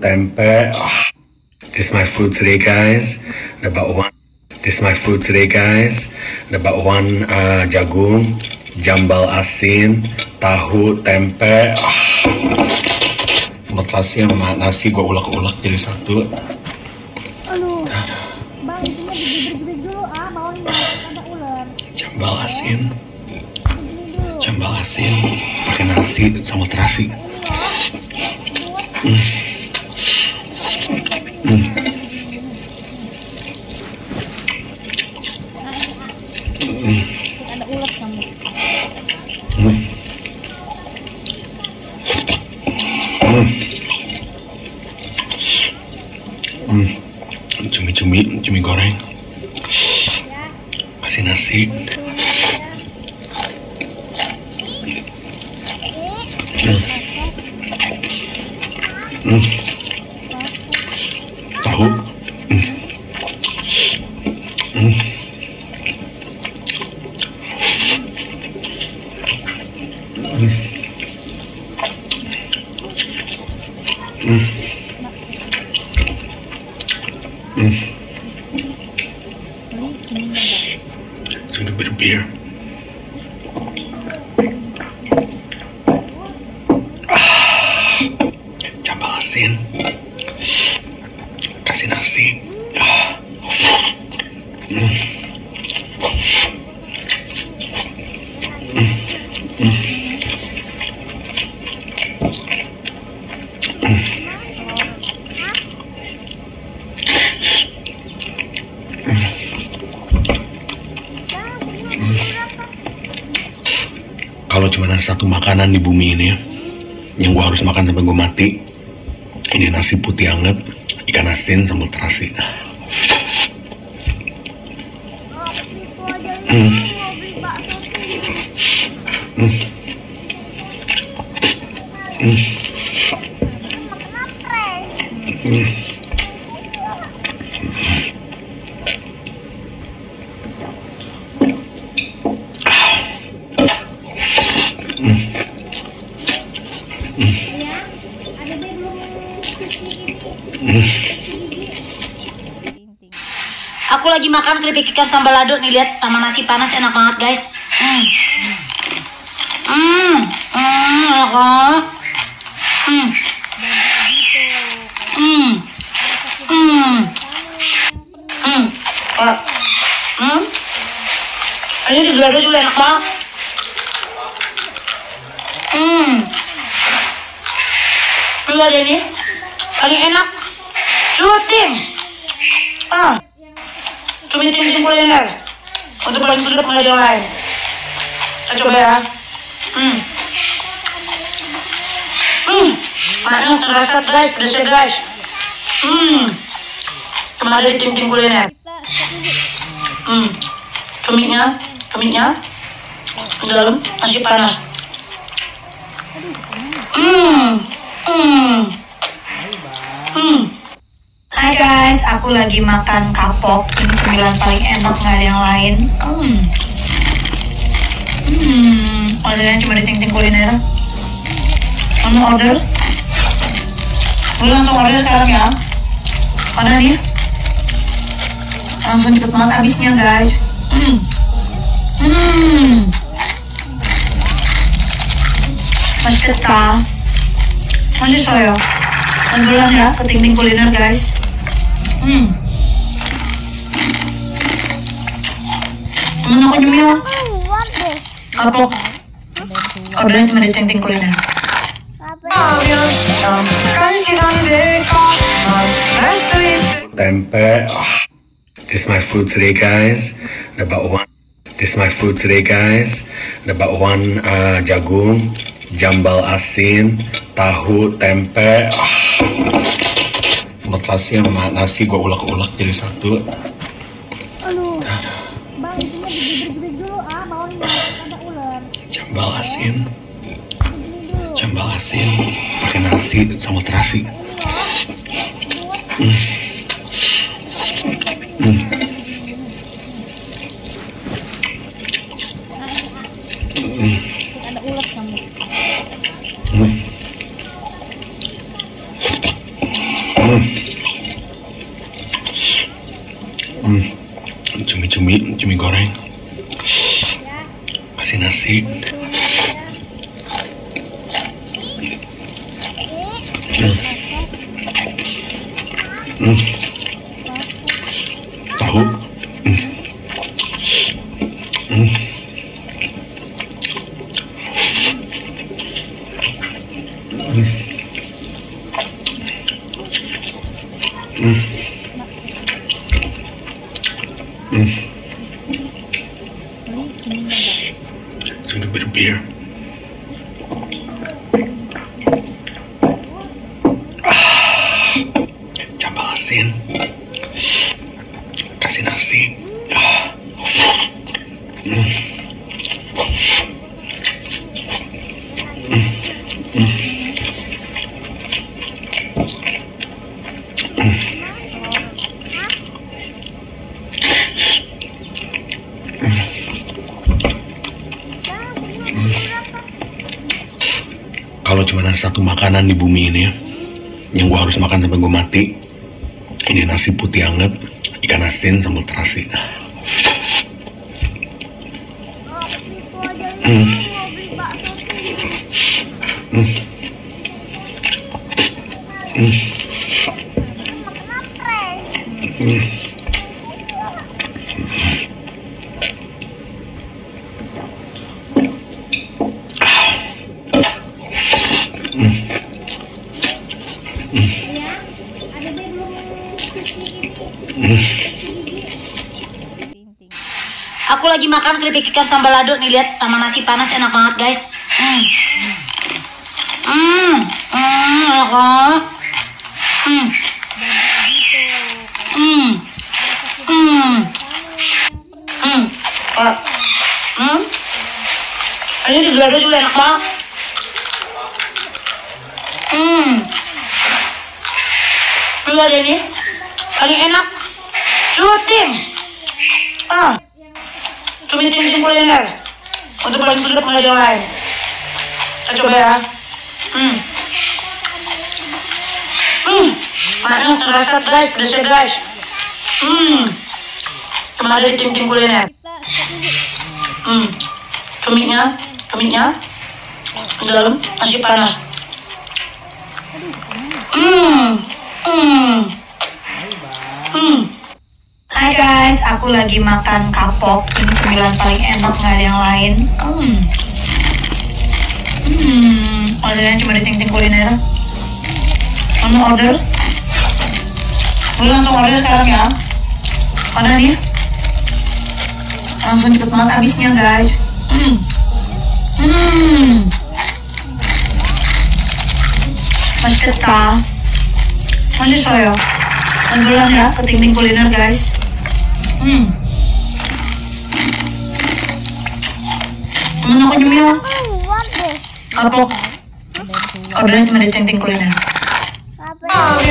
tempe. Ah, this is my food today, guys. Ada bakwan. This is my food today, guys. Ada bakwan uh, jagung, jambal asin, tahu, tempe. Ah. Sambal terasi sama nasi gue ulek-ulek jadi satu. Aduh. Bang, itunya digigit-gigit dulu ah, mau ada ular. Jambal asin, jambal asin, pakai nasi, sambal terasi. Cumi-cumi, cumi goreng. Kasih nasi. Hmm. Hmm. Drink a bit of beer. Ah. Kasih Kalau cuma ada satu makanan di bumi ini yang gua harus makan sampai gua mati, ini nasi putih hangat, ikan asin, sambal terasi. Hmm. Hmm. Hmm. Hmm. Ya, ada dia belum Ting-ting. Aku lagi makan keripik ikan sambal lado nih lihat sama nasi panas enak banget guys. Hmm. Hmm. Hmm. Banget. Hmm. Hmm. Hmm. Juga enak banget. Hmm. Ada ini. Paling enak. Dua tim. Ah. Kuliner. Untuk paling ada yang lain. Saya coba ya. Hmm. Hmm. Maknya terasa guys, pedasnya guys. Hmm. Di tim-tim kuliner. Hmm. Tumitnya, tumitnya. Di dalam masih panas. Hmm. Hmm. Hmm. Hai guys, aku lagi makan kapok. Ini cemilan paling enak nggak ada yang lain. Hmm. Hmm. Orderan cuma di ting-ting kuliner. Kamu order? Gue langsung order sekarang ya. Mana nih? Langsung cepet banget habisnya guys. Hmm. Hmm. Masih ketah. Masih soyo. Tenggelam ya ke ting-ting kuliner guys. Hmm. Temen aku nyemil. Cuma di ting-ting kuliner. Apa? Tempe. This is my food today, guys. Ada bakwan. This is my food today, guys. Ada bakwan uh, jagung, jambal asin, tahu, tempe. Sambal terasi sama nasi gue ulek-ulek jadi satu. balasin asin balasin asin pakai nasi sama terasi hmm. Hmm. Hmm. Hmm. hmm. hmm. Cumi-cumi, cumi goreng, kasih nasi, Hmm. Hmm. Tahu. Hmm. Hmm. Drink a bit of beer. Ah, Kalau cuma ada satu makanan di bumi ini yang gua harus makan sampai gua mati, ini nasi putih hangat, ikan asin, sambal terasi. Hmm. Aku lagi makan keripik ikan sambal lado nih lihat sama nasi panas enak banget guys. Hmm. Hmm. Hmm. Banget. Hmm. Hmm. Hmm. Hmm. Ah. Hmm. Ini gelato juga enak banget. Hmm. Lihat ini. Paling enak. Cutim. Ah. Cumi tim tim kuliner. Untuk paling nggak ada yang lain. Kita coba ya. Hmm. Hmm. Anaknya terasa guys, pedasnya guys. Hmm. Cuma ada tim tim kuliner. Dulu. Hmm. Cuminya, cuminya. Di dalam nasi panas. Hmm. Hmm. Hmm. Hai guys, aku lagi makan kapok. Ini cemilan paling enak nggak ada yang lain. Hmm. Hmm. Orderan cuma di ting-ting kuliner. Kamu order? Lu langsung order sekarang ya. Mana nih? Langsung cepet banget habisnya guys. Hmm. Hmm. Mas Keta. Masih soyo. Tenggelam ya, ketingting kuliner guys. Hmm. Temen aku nyemil. Kapok. Orderan cuma di ting-ting kuliner. Kapok.